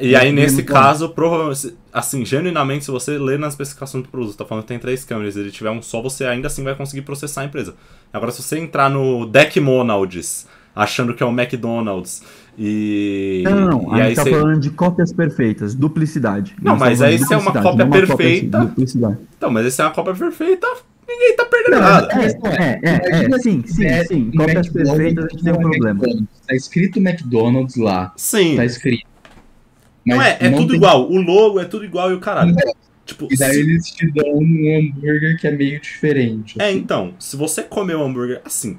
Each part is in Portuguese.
E aí, nesse caso, provavelmente, assim, genuinamente, se você ler na especificação do produto, tá falando que tem três câmeras e ele tiver um só, você ainda assim vai conseguir processar a empresa. Agora, se você entrar no Deck Monalds, achando que é o McDonald's, e. Não, não, e a aí gente tá você... falando de cópias perfeitas, duplicidade. Não, Nós mas estamos aí se é uma cópia não uma cópia perfeita- duplicidade. Então, mas se é uma cópia perfeita, ninguém tá perdendo Não, nada. é, é, é, é, sim, sim, sim. Cópias perfeitas a gente tem um não é problema. McDonald's. Tá escrito McDonald's lá. Sim. Tá escrito. Não é, é não tudo tem- igual. O logo é tudo igual e o caralho. Não. Tipo, E daí se- eles te dão um hambúrguer que é meio diferente. É, assim. então, se você comer um hambúrguer assim.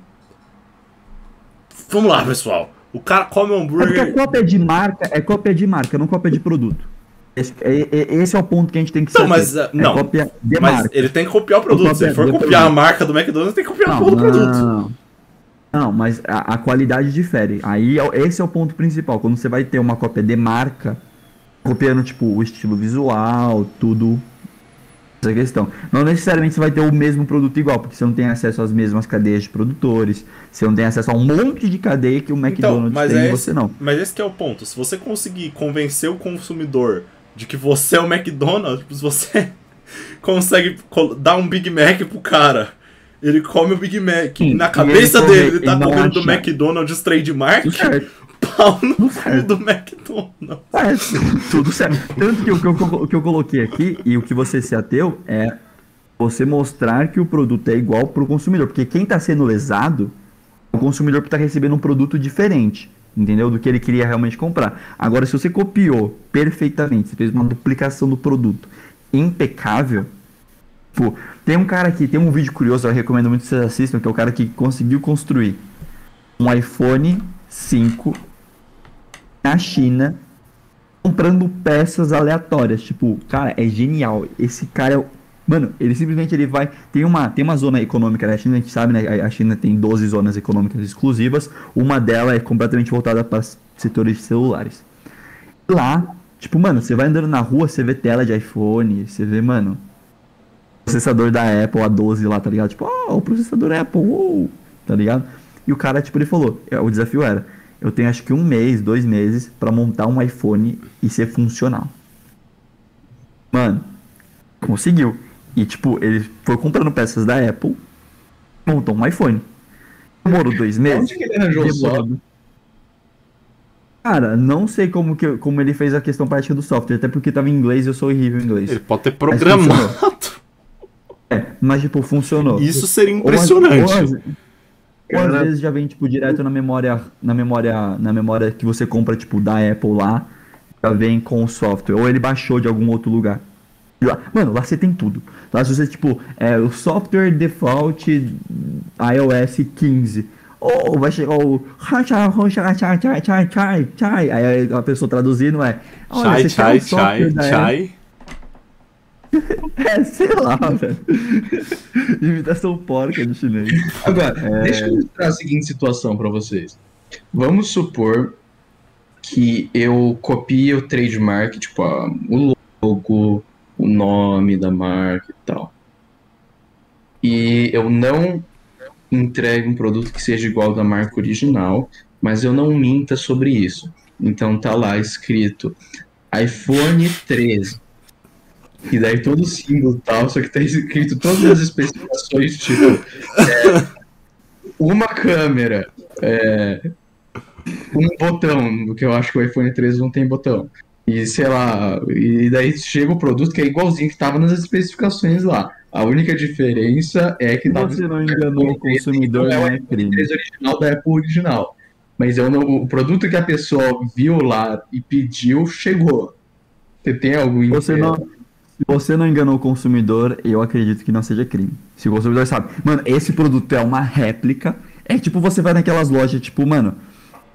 Vamos lá, pessoal. O cara come um É porque a hambúrguer. cópia de marca é cópia de marca, não cópia de produto. Esse é, é- esse é o ponto que a gente tem que Não, saber. mas, uh, É não. cópia de Mas marca. ele tem que copiar o produto. Se ele for copiar a produto. marca do McDonald's, tem que copiar Não, todo o produto. não. Não, mas a, a qualidade difere. Aí é- esse é o ponto principal. Quando você vai ter uma cópia de marca, copiando tipo o estilo visual, tudo. Essa questão. Não necessariamente você vai ter o mesmo produto igual, porque você não tem acesso às mesmas cadeias de produtores, você não tem acesso a um monte de cadeia que o McDonald's mas tem é e você não. Mas esse que é o ponto. Se você conseguir convencer o consumidor de que você é o McDonald's, tipo, se você consegue dar um Big Mac pro cara, ele come o Big Mac. Sim, na cabeça ele dele, ele tá comendo do acha- McDonald's trademark. Pau no certo. do McDonald's. É, tudo certo. Tanto que o que, eu, o que eu coloquei aqui e o que você se ateu é você mostrar que o produto é igual para o consumidor. Porque quem está sendo lesado é o consumidor que está recebendo um produto diferente. Entendeu? Do que ele queria realmente comprar. Agora, se você copiou perfeitamente, você fez uma duplicação do produto impecável. Pô, tem um cara aqui, tem um vídeo curioso, eu recomendo muito que vocês assistam, que é o cara que conseguiu construir um iPhone 5 na China comprando peças aleatórias. Tipo, cara, é genial. Esse cara é. Mano, ele simplesmente ele vai. Tem uma, tem uma zona econômica da China, a gente sabe, né? A- China tem 12 zonas econômicas exclusivas. Uma delas é completamente voltada para setores celulares. Lá, tipo, mano, você vai andando na rua, você vê tela de iPhone, você vê, mano, processador da Apple A12 lá, tá ligado? Tipo, ó, o processador Apple, uou, tá ligado? E o cara, tipo, ele falou, é, o desafio era, eu tenho acho que um mês, dois meses pra montar um iPhone e ser funcional. Mano, conseguiu. E, tipo, ele foi comprando peças da Apple, montou um iPhone. Demorou dois meses. Onde que ele arranjou o Demorou. software? Cara, não sei como, que, como ele fez a questão prática do software, até porque tava em inglês e eu sou horrível em inglês. Ele pode ter Mas programado. É, mas tipo, funcionou. Isso seria impressionante. Ou ou às vezes já vem, tipo, direto na memória, na memória, na memória que você compra, tipo, da Apple lá, já vem com o software. Ou ele baixou de algum outro lugar. Mano, lá você tem tudo. Lá se você, tipo, é, o software default iOS 15. Ou vai chegar o. Aí a pessoa traduzindo é. Olha, Chai, chai, chai, chai. É, sei lá, velho. Imitação porca do chinês. Agora, É. deixa eu mostrar a seguinte situação pra vocês. Vamos supor que eu copie o trademark, tipo, a- o logo, o nome da marca e tal. E eu não entregue um produto que seja igual da marca original, mas eu não minta sobre isso. Então tá lá escrito iPhone 13. E daí todo o símbolo e tal, só que tá escrito todas as especificações, tipo, é, uma câmera, é, um botão, que eu acho que o iPhone 13 não tem botão. E sei lá, e daí chega o produto que é igualzinho que tava nas especificações lá. A única diferença é que tava você não enganou o consumidor, não é crime. 13 original da Apple original. Mas eu não, o produto que a pessoa viu lá e pediu chegou. Você tem algum Você não, se você não enganou o consumidor, eu acredito que não seja crime. Se o consumidor sabe, mano, esse produto é uma réplica. É tipo você vai naquelas lojas, tipo, mano,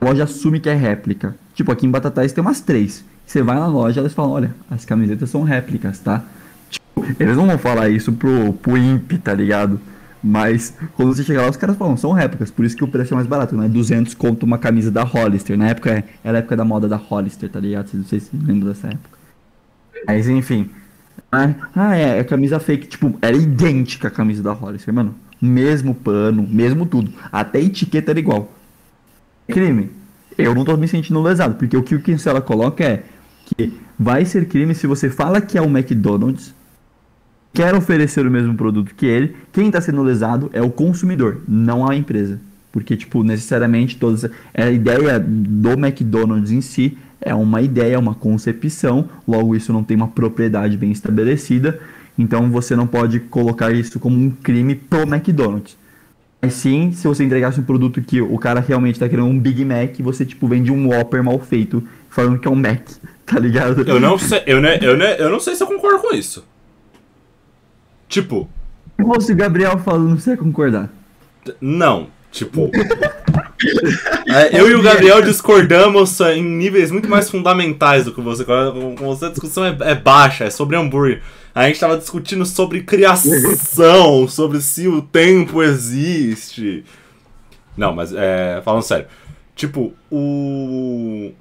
a loja assume que é réplica. Tipo, aqui em Batatais tem umas três. Você vai na loja, elas falam, olha, as camisetas são réplicas, tá? Tipo, eles não vão falar isso pro, pro imp, tá ligado? Mas quando você chegar lá, os caras falam, são réplicas, por isso que o preço é mais barato, né? 200 conto uma camisa da Hollister. Na época, era a época da moda da Hollister, tá ligado? Não sei se lembram dessa época. Mas enfim. Ah, é, é camisa fake, tipo, era idêntica a camisa da Hollister, mano. Mesmo pano, mesmo tudo. Até a etiqueta era igual. Crime. Eu não tô me sentindo lesado, porque o que o Kinsella coloca é que vai ser crime se você fala que é o McDonald's, quer oferecer o mesmo produto que ele, quem está sendo lesado é o consumidor, não a empresa. Porque, tipo, necessariamente todas. A ideia do McDonald's em si é uma ideia, uma concepção, logo isso não tem uma propriedade bem estabelecida, então você não pode colocar isso como um crime pro McDonald's. Mas sim, se você entregasse um produto que o cara realmente tá querendo um Big Mac, você tipo vende um Whopper mal feito, falando que é um Mac, tá ligado? Eu não sei, eu, né, eu, né, eu não sei se eu concordo com isso. Tipo, Se fosse o Gabriel falando, você ia concordar. não. Tipo. É, eu e o Gabriel discordamos em níveis muito mais fundamentais do que você. Com você a discussão é, é baixa, é sobre hambúrguer. A gente tava discutindo sobre criação, sobre se o tempo existe. Não, mas é. Falando sério. Tipo, o.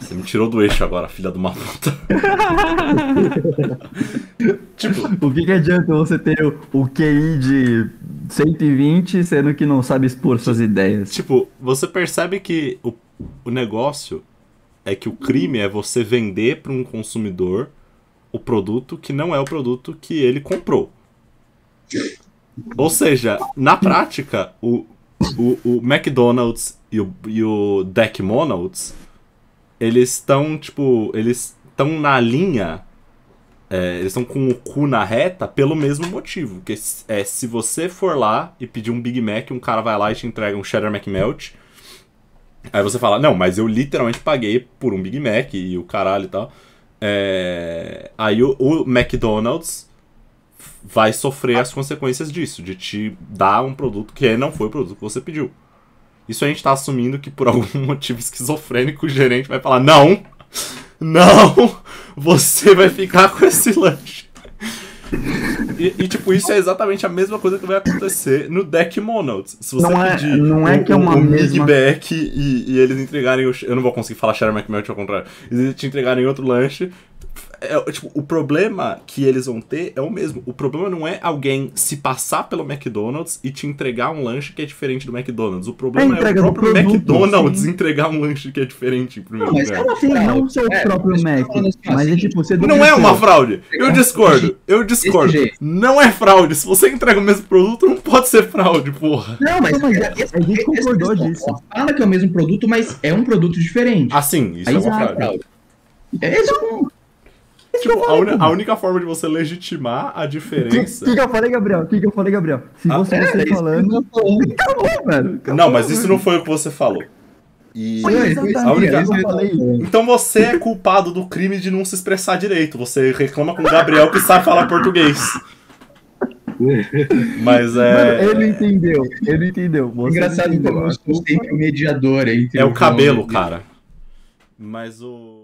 Você me tirou do eixo agora, filha de uma puta. tipo, O que, que adianta você ter o, o QI de 120 sendo que não sabe expor suas ideias? Tipo, você percebe que o, o negócio é que o crime é você vender para um consumidor o produto que não é o produto que ele comprou. Ou seja, na prática, o, o, o McDonald's e o, e o Deckmonald's, eles estão, tipo, eles estão na linha, é, eles estão com o cu na reta pelo mesmo motivo. Que é, se você for lá e pedir um Big Mac, um cara vai lá e te entrega um Cheddar McMelt, aí você fala, não, mas eu literalmente paguei por um Big Mac e o caralho e tal. É, aí o, o McDonald's vai sofrer as consequências disso, de te dar um produto que não foi o produto que você pediu. Isso a gente tá assumindo que por algum motivo esquizofrênico o gerente vai falar: Não! Não! Você vai ficar com esse lanche. E, e, tipo, isso é exatamente a mesma coisa que vai acontecer no Deck Monolds. Se você Não é- pedir não é o- que é uma Big mesma- Mac e, e eles entregarem o. Eu não vou conseguir falar Shadow McMelt ao contrário. Eles te entregarem outro lanche. É, tipo, o problema que eles vão ter é o mesmo. O problema não é alguém se passar pelo McDonald's e te entregar um lanche que é diferente do McDonald's. O problema É é, o próprio produto, McDonald's sim. entregar um lanche que é diferente primeiro Não, mas lugar. é uma Sim, não o É, próprio Mac, assim, mas é assim, tipo, você Não é uma fraude. Eu discordo. Eu discordo. Não é fraude. Se você entrega o mesmo produto, não pode ser fraude, porra. Não, mas, Não, mas é- a gente concordou disso. Fala que é o mesmo produto, mas é um produto diferente. Assim, isso é Aí uma já- fraude. Fraude. É esse ponto. Tipo, a, uni- a única forma de você legitimar a O que, diferença. que, que eu falei, Gabriel? O que, que eu falei, Gabriel? Se Ah, você É, você é falando. que eu tô falando. Acabou, velho. Acabou, Não, mas isso não foi o que você falou. E. É, a única- falei. Então você é culpado do crime de não se expressar direito. Você reclama com o Gabriel que sabe falar português. Mas é. Mano, ele entendeu. Ele entendeu. Você Engraçado entendeu. como eu sou sempre o mediador entre É o cabelo, cara. Mas o.